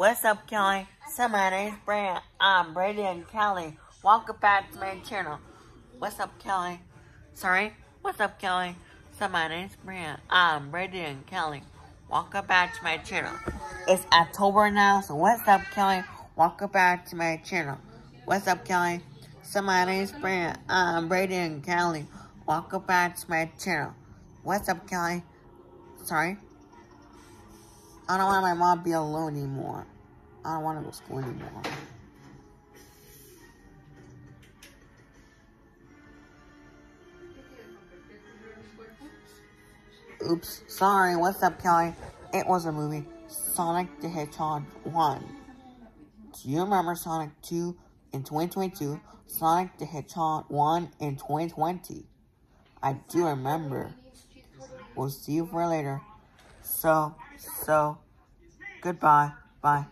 What's up, Kelly? So my name's Brand. I'm Bradyn Kelley. Welcome back to my channel. What's up, Kelly? Sorry? What's up, Kelly? So my name's Brand. I'm Bradyn Kelley. Welcome back to my channel. It's October now, so what's up, Kelly? Welcome back to my channel. What's up, Kelly? So my name's Brand. I'm Bradyn Kelley. Welcome back to my channel. What's up, Kelly? Sorry? I don't want my mom to be alone anymore. I don't want to go to school anymore. Oops, sorry, what's up, Kelly? It was a movie, Sonic the Hedgehog 1. Do you remember Sonic 2 in 2022, Sonic the Hedgehog 1 in 2020? I do remember. We'll see you for later. So, so, goodbye. Bye.